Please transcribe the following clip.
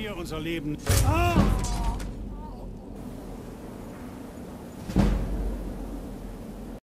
wir unser Leben... Ah!